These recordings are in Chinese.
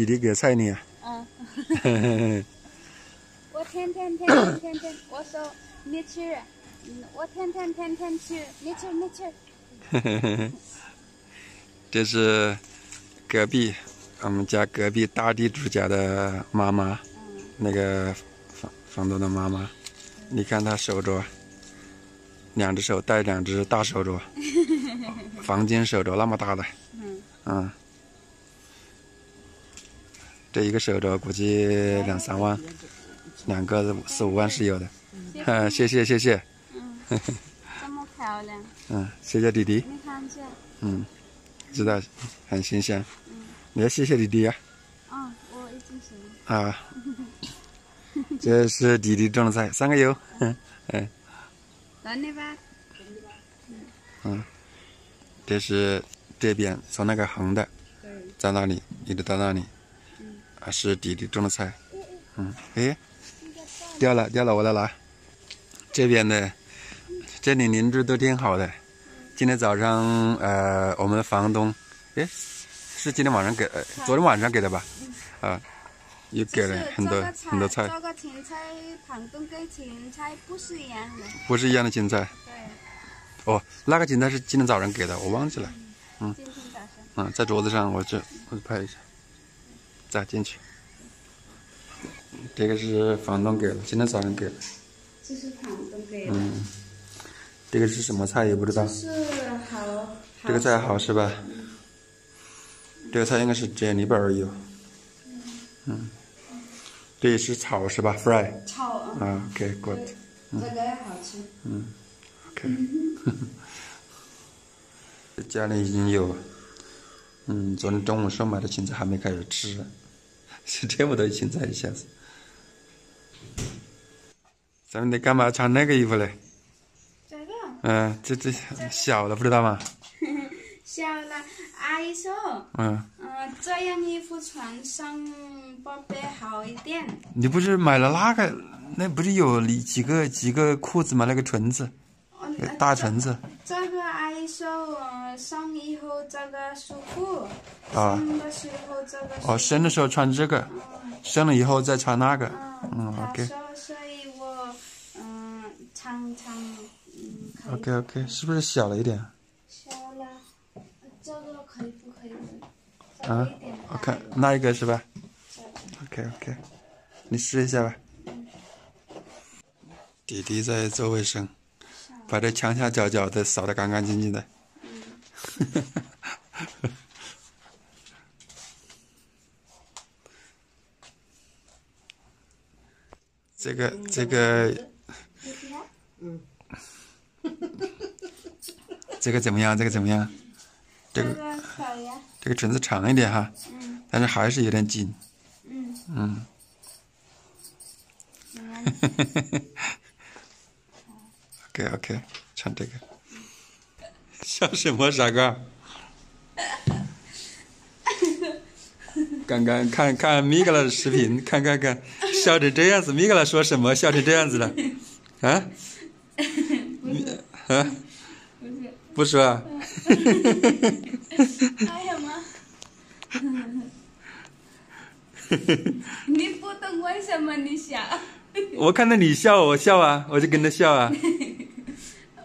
弟弟给菜你啊？嗯，我天天天天天天，我说你吃，嗯，我天天天天吃，你吃你吃。这是隔壁我们家隔壁大地主家的妈妈，嗯那个房房东的妈妈，你看她手镯，两只手戴两只大手镯，黄金手镯那么大的，嗯，嗯，这一个手镯估计两三万，两个四五万是有的。嗯，谢谢谢谢，嗯，这么漂亮，嗯，谢谢弟弟，你看这，嗯，知道，很新鲜，嗯，你要谢谢弟弟呀、哦，我已经行了。啊，这是弟弟种的菜，三个油，嗯，等你吧。嗯。这是这边从那个横的对，在那里一直到那里，嗯，啊是弟弟种的菜，嗯，诶，掉了掉了，我来拿。这边的，这里邻居都挺好的。今天早上，呃，我们的房东，诶，是今天晚上给，呃，昨天晚上给的吧？啊，又给了很多很多菜，这个芹菜，旁东跟芹菜不是一样的。不是一样的芹菜。对，哦，那个芹菜是今天早上给的，我忘记了。今天早上。嗯，在桌子上，我这我拍一下，再进去。这个是房东给的，今天早上给的。这是房东给的。嗯，这个是什么菜也不知道。是好。这个菜好是吧？这个菜应该是煎里边儿有。嗯，这也是炒是吧？fry 炒啊。啊，OK，good，这个也好吃。嗯 OK。家里已经有，嗯，昨天中午时候买的芹菜还没开始吃，是这么多芹菜一下子。咱们得干嘛穿那个衣服嘞？这个嗯、这这小了不知道吗？小了，阿姨说，嗯，嗯、这样衣服穿上宝贝好一点。你不是买了那个？那不是有里几个几个裤子吗？那个裙子，哦大裙子这个上以后这个舒服，啊。哦，生的时候穿这个，生了以后再穿那个。嗯，OK 说，所以我嗯常常嗯 OK OK，是不是小了一点？小了，这个可以不可以？啊我看那一个是吧？OK OK，你试一下吧。弟弟在做卫生，把这墙墙角角的扫得干干净净的。这个这个 这个怎么样？这个怎么样？这个这个裙子长一点哈，嗯但是还是有点紧。嗯，嗯，OK OK，唱这个。笑什么，傻瓜？刚刚看看米格拉的视频，看看看，笑成这样子，米格拉说什么？笑成这样子了？啊？啊？不是，不说啊？还有吗？你不懂为什么你笑？我看到你笑，我笑啊，我就跟着笑啊。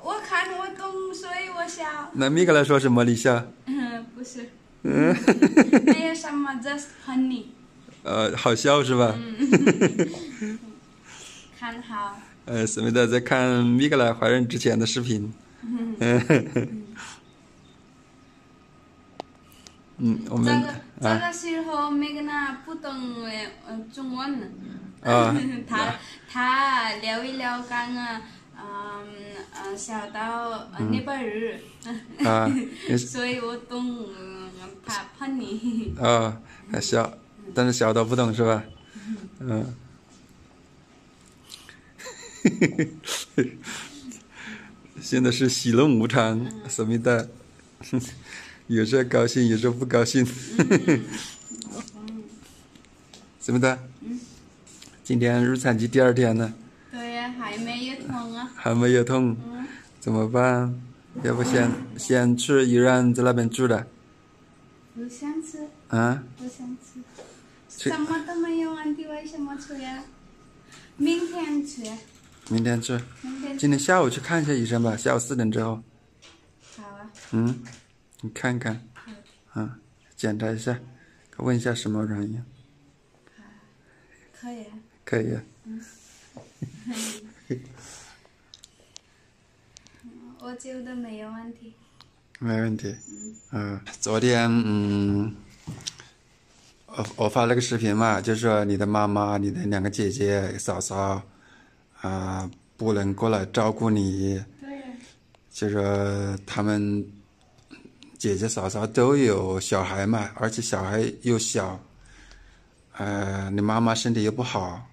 我看我懂，所以我笑。那米格来说什么？李笑？嗯，不是，嗯，没有什么，just honey。呃，好笑是吧？看好，呃，思密达在看米格莱怀孕之前的视频。嗯，我这们个这啊个时候没跟他不懂呃呃中文。啊 他他聊一聊刚啊，嗯呃小到呃那边儿，啊，所以我懂嗯怕怕你。啊，还小，但是小到不懂是吧？嗯。现在是喜怒无常，思密达，有时候高兴，有时候不高兴。思密达，今天入产期第二天呢，对呀，还没有痛啊。还没有痛，嗯，怎么办？要不先先去医院在那边住了？我想吃，啊？我想吃。去什么都没有问题，为什么吃呀？明天吃，明天吃。明天今天下午去看一下医生吧，下午四点之后。好啊。嗯，你看看，嗯，检查一下，问一下什么原因，可以啊。可以啊。我觉得没有问题。没问题。嗯，昨天嗯，我我发了个视频嘛，就说你的妈妈、你的两个姐姐、嫂嫂啊、不能过来照顾你，对呀。就说他们姐姐嫂嫂都有小孩嘛，而且小孩又小，呃，你妈妈身体又不好，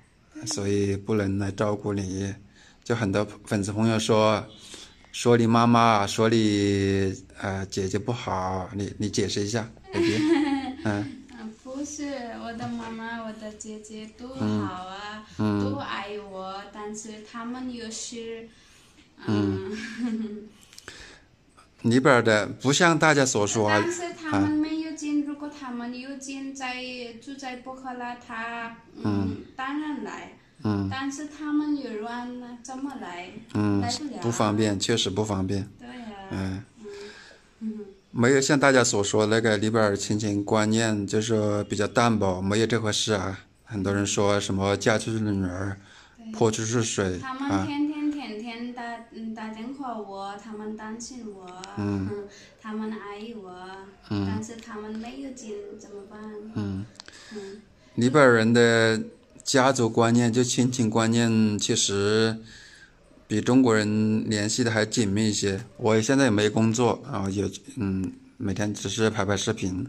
所以不能来照顾你。就很多粉丝朋友说，说你妈妈，说你呃姐姐不好，你你解释一下，baby，嗯。嗯，不是我的妈妈，我的姐姐都好啊，都爱我，但是他们有时，嗯，里边儿的不像大家所说啊但，是他们没有进，如果他们有进在住在博克拉，他嗯。当然来，嗯。但是他们有人呢，怎么来？嗯。来不了，不方便，确实不方便，对呀、嗯。嗯。没有像大家所说那个里边儿亲情观念，就是说比较淡薄，没有这回事啊。很多人说什么嫁出去的女儿泼出去水他们啊，天天天天打嗯打电话我，他们担心我，嗯，他们爱我，嗯。但是他们没有钱怎么办？嗯。嗯。里边儿人的家族观念就亲情观念，其实比中国人联系的还紧密一些。我现在也没工作啊，也嗯，每天只是拍拍视频，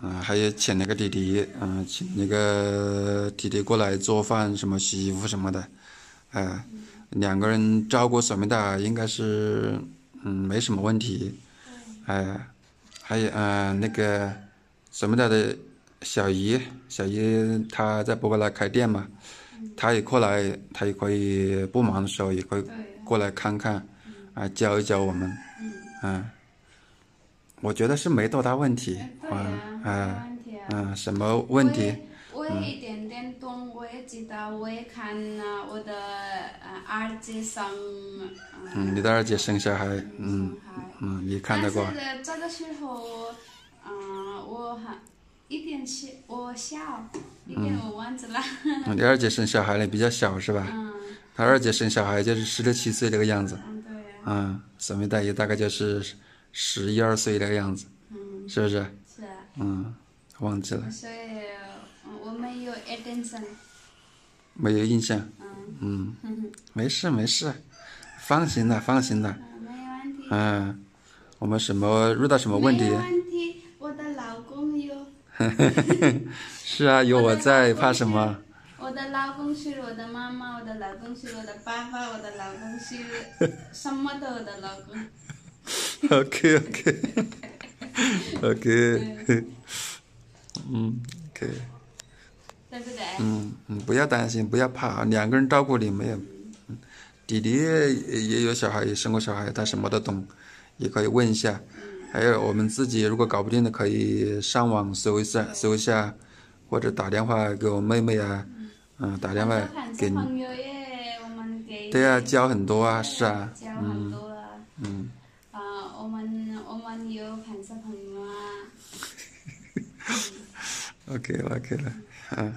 啊，还有请那个弟弟，嗯、请那个弟弟过来做饭，什么洗衣服什么的，哎、两个人照顾索米达应该是嗯没什么问题，哎、还有嗯、那个索米达的小姨，小姨她在博格拉开店嘛，她也过来，她也可以不忙的时候也可以，过来看看，啊，教一教我们，嗯，我觉得是没多大问题，对呀、嗯，没哎，问题啊。嗯，什么问题？我也一点点懂，我也知道，我也看了我的呃儿子生，嗯，你的二姐生小孩，嗯。嗯，你看到过，但是这个时候，嗯、我还一点七，我小，一点我忘记了。嗯你二姐生小孩了比较小是吧？嗯她二姐生小孩就是十六七岁那个样子，嗯，对呀、嗯，索米达也大概就是十一二岁那个样子，嗯，是不是？是啊，嗯，忘记了，所以嗯我没有 attention，没有印象。嗯嗯，没事没事，放心了放心了。嗯，没问题。嗯，我们什么遇到什么问题没？问题，我的老公有，是啊，有我在，怕什么？我的老公是我的妈妈，我的老公是我的爸爸，我的老公是什么都我的老公。OK OK OK，嗯 OK，对不对？嗯嗯，不要担心，不要怕，两个人照顾你没有。嗯弟弟也也有小孩，也生过小孩，他什么都懂，也可以问一下。还有我们自己如果搞不定的，可以上网搜一下，搜一下，或者打电话给我妹妹啊，嗯，打电话给朋友耶，我们给对啊，教很多啊，是啊，教很多啊。嗯，啊，我们我们有很多朋友啊。OK 了 OK 了，嗯，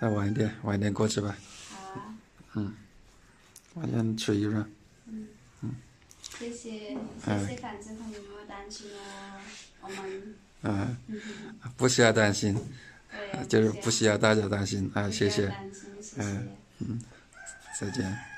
那晚一点晚一点过去吧，好啊，晚点吃一顿。谢谢谢谢感谢朋友们担心哦，我们嗯，不需要担心，对就是不需要大家担心啊，谢谢，担心，谢谢。再见。